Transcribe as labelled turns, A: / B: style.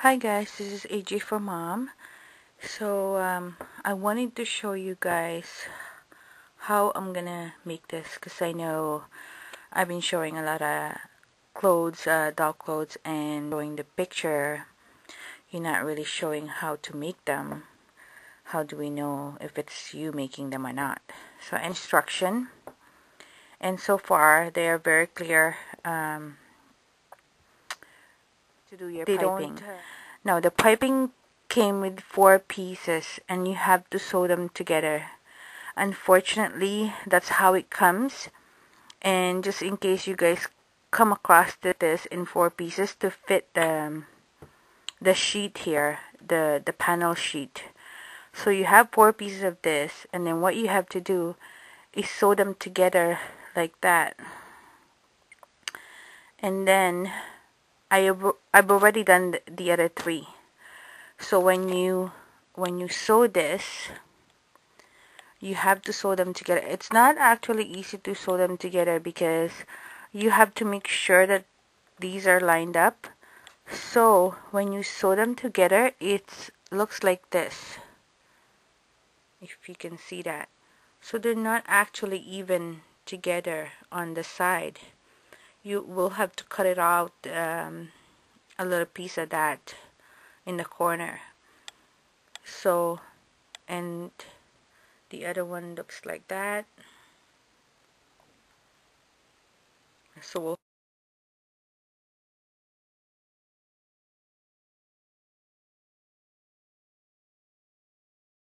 A: Hi guys, this is AG for Mom. So um, I wanted to show you guys how I'm gonna make this because I know I've been showing a lot of clothes, uh, doll clothes and showing the picture. You're not really showing how to make them. How do we know if it's you making them or not? So instruction and so far they are very clear um, to do your
B: They
A: piping.
B: don't, uh,
A: Now the piping came with four pieces and you have to sew them together. Unfortunately, that's how it comes. And just in case you guys come across this in four pieces to fit the the sheet here, the the panel sheet. So you have four pieces of this and then what you have to do is sew them together like that. And then I have, I've already done the other three. So when you when you sew this, you have to sew them together. It's not actually easy to sew them together because you have to make sure that these are lined up. So when you sew them together, it looks like this. If you can see that. So they're not actually even together on the side you will have to cut it out um, a little piece of that in the corner. So and the other one looks like that. So we'll